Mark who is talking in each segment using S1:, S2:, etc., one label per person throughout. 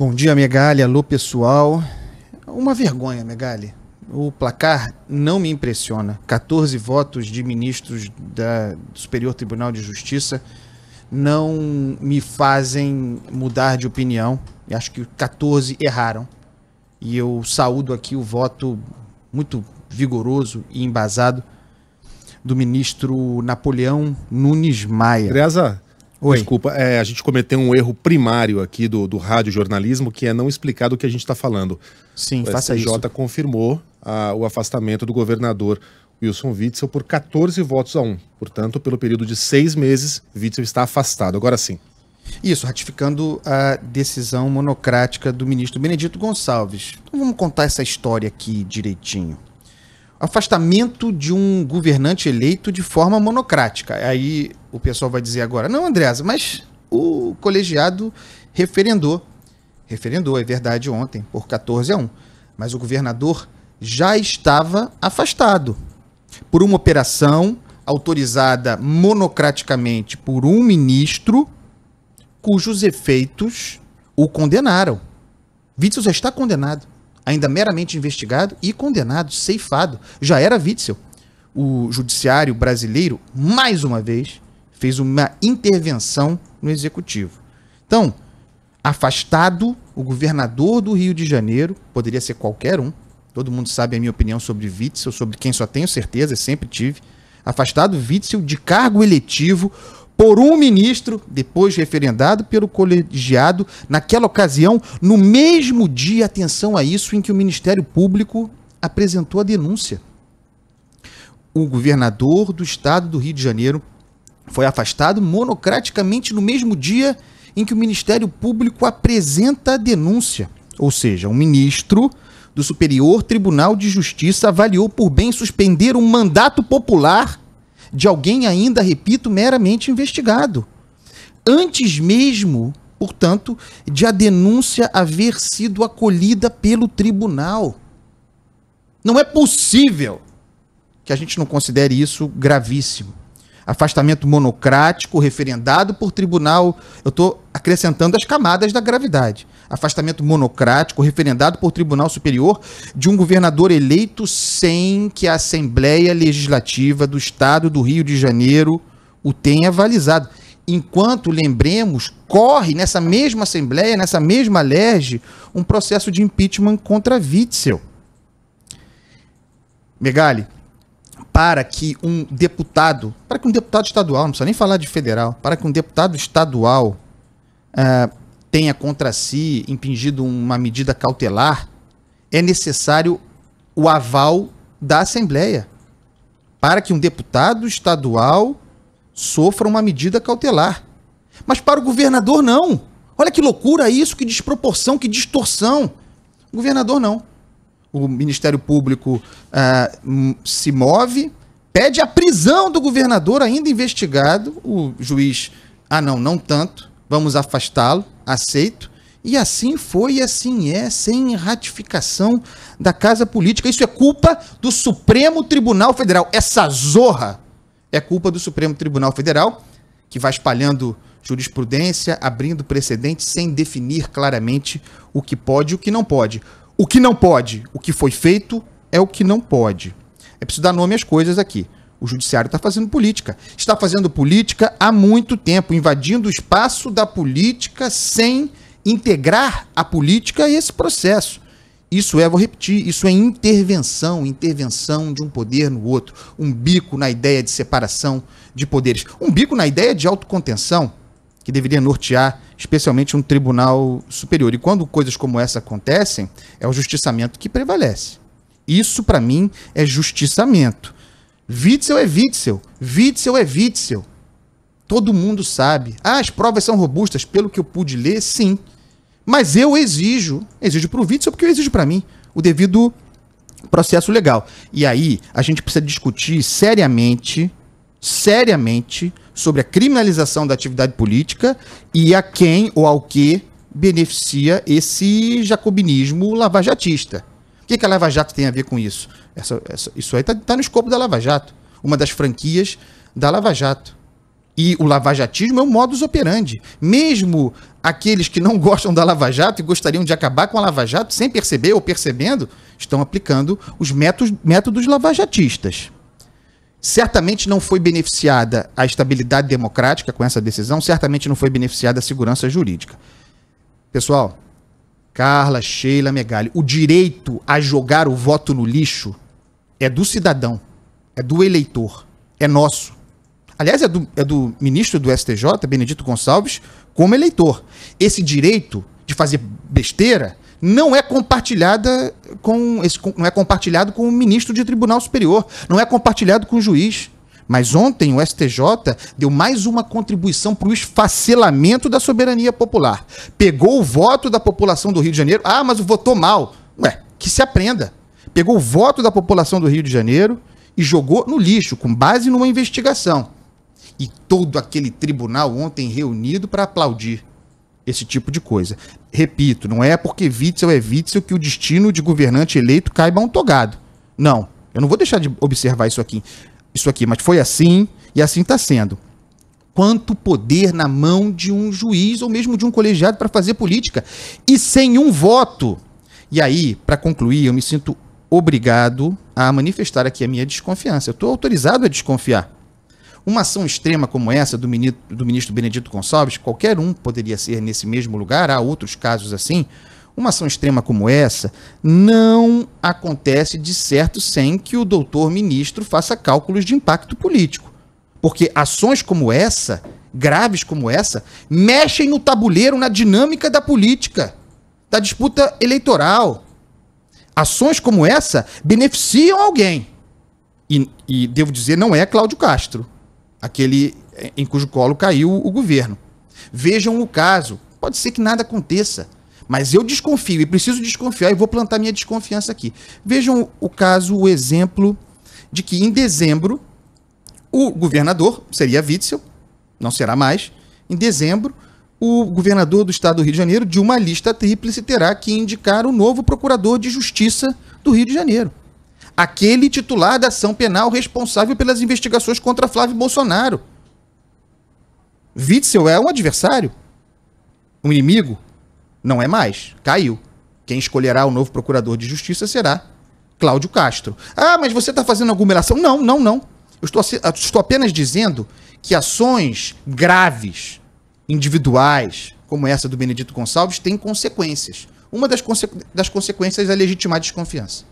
S1: Bom dia, Megali. Alô, pessoal. Uma vergonha, Megali. O placar não me impressiona. 14 votos de ministros da, do Superior Tribunal de Justiça não me fazem mudar de opinião. Eu acho que 14 erraram. E eu saúdo aqui o voto muito vigoroso e embasado do ministro Napoleão Nunes Maia.
S2: Greza, Oi. desculpa, é, a gente cometeu um erro primário aqui do, do rádio jornalismo, que é não explicar do que a gente está falando.
S1: Sim, o
S2: faça
S1: STJ
S2: isso. confirmou a, o afastamento do governador Wilson Witzel por 14 votos a 1. Portanto, pelo período de seis meses, Witzel está afastado. Agora sim.
S1: Isso, ratificando a decisão monocrática do ministro Benedito Gonçalves. Então vamos contar essa história aqui direitinho. Afastamento de um governante eleito de forma monocrática. Aí o pessoal vai dizer agora, não, Andreasa, mas o colegiado referendou. Referendou, é verdade, ontem, por 14 a 1. Mas o governador já estava afastado por uma operação autorizada monocraticamente por um ministro cujos efeitos o condenaram. Witzel já está condenado, ainda meramente investigado e condenado, ceifado. Já era Witzel. O judiciário brasileiro, mais uma vez, fez uma intervenção no executivo. Então, afastado o governador do Rio de Janeiro, poderia ser qualquer um, Todo mundo sabe a minha opinião sobre Witzel, sobre quem só tenho certeza, sempre tive. Afastado Witzel de cargo eletivo por um ministro, depois referendado pelo colegiado, naquela ocasião, no mesmo dia, atenção a isso, em que o Ministério Público apresentou a denúncia. O governador do estado do Rio de Janeiro foi afastado monocraticamente no mesmo dia em que o Ministério Público apresenta a denúncia. Ou seja, um ministro do Superior Tribunal de Justiça avaliou por bem suspender um mandato popular de alguém ainda, repito, meramente investigado. Antes mesmo, portanto, de a denúncia haver sido acolhida pelo tribunal. Não é possível que a gente não considere isso gravíssimo afastamento monocrático, referendado por tribunal. Eu estou acrescentando as camadas da gravidade. Afastamento monocrático, referendado por tribunal superior, de um governador eleito sem que a Assembleia Legislativa do Estado do Rio de Janeiro o tenha avalizado. Enquanto, lembremos, corre nessa mesma Assembleia, nessa mesma LERJ, um processo de impeachment contra Witzel. Megali, para que um deputado, para que um deputado estadual, não precisa nem falar de federal, para que um deputado estadual uh, tenha contra si impingido uma medida cautelar, é necessário o aval da Assembleia. Para que um deputado estadual sofra uma medida cautelar. Mas para o governador, não. Olha que loucura isso, que desproporção, que distorção. O governador não o Ministério Público uh, se move, pede a prisão do governador ainda investigado, o juiz, ah não, não tanto, vamos afastá-lo, aceito, e assim foi e assim é, sem ratificação da Casa Política. Isso é culpa do Supremo Tribunal Federal. Essa zorra é culpa do Supremo Tribunal Federal, que vai espalhando jurisprudência, abrindo precedentes sem definir claramente o que pode e o que não pode. O que não pode, o que foi feito é o que não pode. É preciso dar nome às coisas aqui. O judiciário está fazendo política. Está fazendo política há muito tempo, invadindo o espaço da política sem integrar a política a esse processo. Isso é, vou repetir, isso é intervenção, intervenção de um poder no outro, um bico na ideia de separação de poderes, um bico na ideia de autocontenção que deveria nortear especialmente um tribunal superior. E quando coisas como essa acontecem, é o justiçamento que prevalece. Isso, para mim, é justiçamento. Witzel é Witzel, Witzel é Witzel. Todo mundo sabe. Ah, as provas são robustas, pelo que eu pude ler, sim. Mas eu exijo, exijo para o Witzel porque eu exijo para mim o devido processo legal. E aí a gente precisa discutir seriamente, seriamente, sobre a criminalização da atividade política e a quem ou ao que beneficia esse jacobinismo lavajatista. Que, que a Lava Jato tem a ver com isso? Essa, essa, isso aí está tá no escopo da Lava Jato. Uma das franquias da Lava Jato. E o lavajatismo é um modus operandi. Mesmo aqueles que não gostam da Lava Jato e gostariam de acabar com a Lava Jato, sem perceber ou percebendo, estão aplicando os métodos, métodos lavajatistas. Certamente não foi beneficiada a estabilidade democrática com essa decisão, certamente não foi beneficiada a segurança jurídica. Pessoal, Carla, Sheila, Megali, o direito a jogar o voto no lixo é do cidadão, é do eleitor, é nosso. Aliás, é do, é do ministro do STJ, Benedito Gonçalves, como eleitor. Esse direito de fazer besteira não é compartilhada com esse, não é compartilhado com o ministro de Tribunal Superior, não é compartilhado com o juiz. Mas ontem o STJ deu mais uma contribuição para o esfacelamento da soberania popular. Pegou o voto da população do Rio de Janeiro. Ah, mas votou mal. Ué, que se aprenda. Pegou o voto da população do Rio de Janeiro e jogou no lixo, com base numa investigação. E todo aquele tribunal ontem reunido para aplaudir esse tipo de coisa. Repito, não é porque Witzel é Witzel que o destino de governante eleito caiba um togado. Não, eu não vou deixar de observar isso aqui, isso aqui, mas foi assim e assim está sendo. Quanto poder na mão de um juiz ou mesmo de um colegiado para fazer política e sem um voto. E aí, para concluir, eu me sinto obrigado a manifestar aqui a minha desconfiança. Eu estou autorizado a desconfiar. Uma ação extrema como essa do ministro, do ministro Benedito Gonçalves, qualquer um poderia ser nesse mesmo lugar, há outros casos assim. Uma ação extrema como essa não acontece de certo sem que o doutor ministro faça cálculos de impacto político. Porque ações como essa, graves como essa, mexem no tabuleiro, na dinâmica da política, da disputa eleitoral. Ações como essa beneficiam alguém. E, e devo dizer, não é Cláudio Castro aquele em cujo colo caiu o governo. Vejam o caso. Pode ser que nada aconteça, mas eu desconfio e preciso desconfiar e vou plantar minha desconfiança aqui. Vejam o caso, o exemplo de que em dezembro o governador seria Witzel, não será mais. Em dezembro, o governador do estado do Rio de Janeiro, de uma lista tríplice, terá que indicar o novo procurador de justiça do Rio de Janeiro aquele titular da ação penal responsável pelas investigações contra Flávio Bolsonaro. Witzel é um adversário? Um inimigo? Não é mais. Caiu. Quem escolherá o novo procurador de justiça será Cláudio Castro. Ah, mas você está fazendo alguma relação? Não, não, não. Eu estou, estou apenas dizendo que ações graves, individuais, como essa do Benedito Gonçalves, têm consequências. Uma das, conse das consequências é legitimar desconfiança.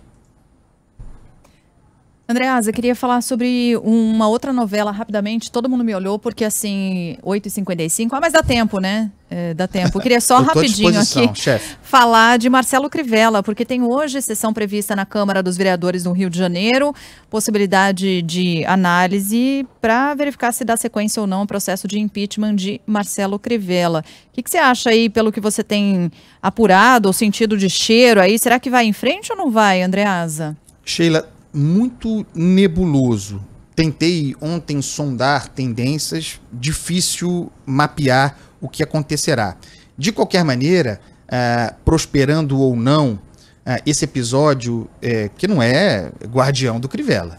S3: Andreasa, queria falar sobre uma outra novela rapidamente. Todo mundo me olhou porque, assim, 8h55. Ah, mas dá tempo, né? É, dá tempo. Eu queria só Eu rapidinho aqui chef. falar de Marcelo Crivella, porque tem hoje sessão prevista na Câmara dos Vereadores no Rio de Janeiro, possibilidade de análise para verificar se dá sequência ou não ao processo de impeachment de Marcelo Crivella. O que, que você acha aí, pelo que você tem apurado, ou sentido de cheiro aí? Será que vai em frente ou não vai, Andreasa?
S1: Sheila, muito nebuloso. Tentei ontem sondar tendências, difícil mapear o que acontecerá. De qualquer maneira, uh, prosperando ou não, uh, esse episódio, uh, que não é guardião do Crivella,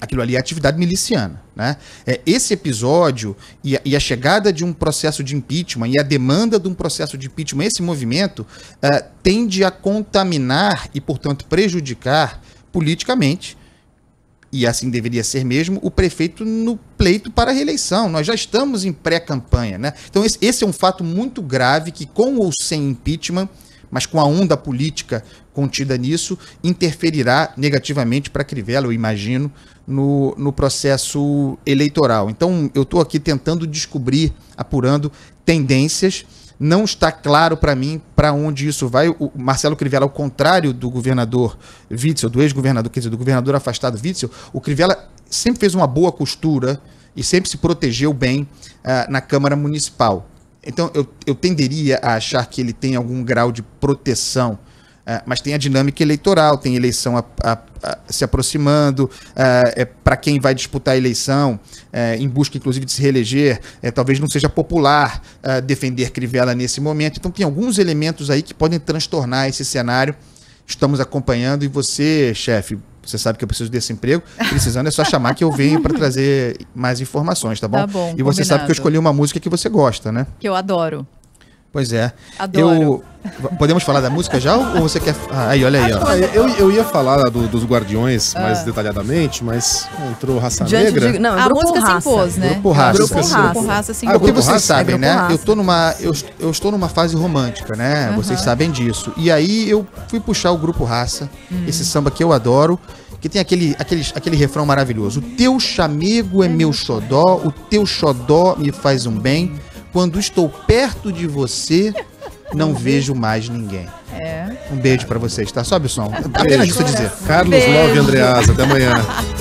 S1: aquilo ali é atividade miliciana. Né? É, esse episódio e a, e a, chegada de um processo de impeachment e a demanda de um processo de impeachment, esse movimento, uh, tende a contaminar e, portanto, prejudicar politicamente, e assim deveria ser mesmo, o prefeito no pleito para a reeleição. Nós já estamos em pré-campanha. Né? Então, esse, esse é um fato muito grave que, com ou sem impeachment, mas com a onda política contida nisso, interferirá negativamente para Crivella, eu imagino, no, no processo eleitoral. Então, eu estou aqui tentando descobrir, apurando tendências não está claro para mim para onde isso vai. O Marcelo Crivella, ao contrário do governador Witzel, do ex-governador, quer dizer, do governador afastado Witzel, o Crivella sempre fez uma boa costura e sempre se protegeu bem uh, na Câmara Municipal. Então, eu, eu tenderia a achar que ele tem algum grau de proteção é, mas tem a dinâmica eleitoral, tem eleição a, a, a, se aproximando, é, é para quem vai disputar a eleição, é, em busca inclusive de se reeleger, é, talvez não seja popular é, defender Crivella nesse momento. Então tem alguns elementos aí que podem transtornar esse cenário. Estamos acompanhando e você, chefe, Você sabe que eu preciso desse emprego. Precisando é só chamar que eu venho para trazer mais informações, tá bom? Tá bom. E você combinado. sabe que eu escolhi uma música que você gosta, né?
S3: Que eu adoro.
S1: Pois é.
S3: Adoro.
S1: Eu... Podemos falar da música já ou você quer. Ah, aí, olha aí, ó.
S2: Ah, eu, eu ia falar do, dos Guardiões ah. mais detalhadamente, mas entrou Raça Diante Negra.
S3: De... Não, a música raça. se impôs, né?
S1: Grupo Raça.
S3: Grupo Raça. Grupo raça se impôs.
S1: Ah, porque vocês raça? sabem, é né? Eu tô, numa, eu, eu estou numa fase romântica, né? Uhum. Vocês sabem disso. E aí eu fui puxar o Grupo Raça, hum. esse samba que eu adoro que tem aquele, aquele, aquele refrão maravilhoso. O teu chamego é, é meu xodó, o teu xodó me faz um bem. Quando estou perto de você, não vejo mais ninguém. É. Um beijo para vocês, tá? Sobe o som. Apenas isso dizer.
S2: Carlos Love Andreasa, até amanhã.